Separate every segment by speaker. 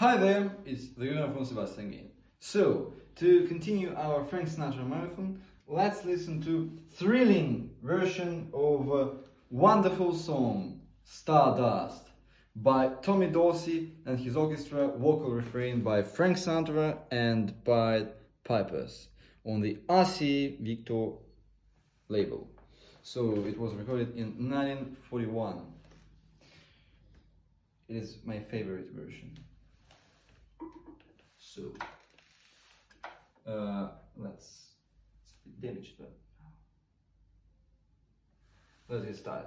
Speaker 1: Hi there, it's the Uniform Sebastian again. So, to continue our Frank Sinatra marathon, let's listen to thrilling version of a wonderful song, Stardust, by Tommy Dorsey and his orchestra, vocal refrain by Frank Sinatra and Pied Pipers on the RCA Victor label. So it was recorded in 1941. It is my favorite version. So uh, let's damage that. Let's get started.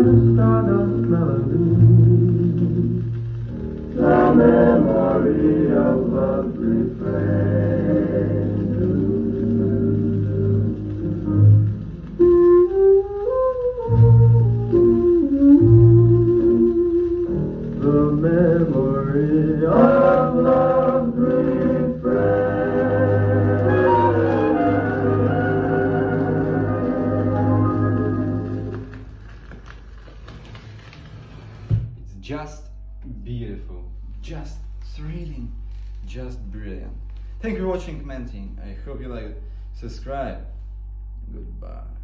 Speaker 2: My
Speaker 3: stardust
Speaker 2: melody, the memory of love's refrain.
Speaker 1: Just beautiful, just thrilling, just brilliant. Thank you for watching, commenting. I hope you like it. Subscribe. Goodbye.